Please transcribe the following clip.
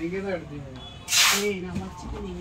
నీకేదో అడుగుతుంది ఏ నా మర్చిపోయి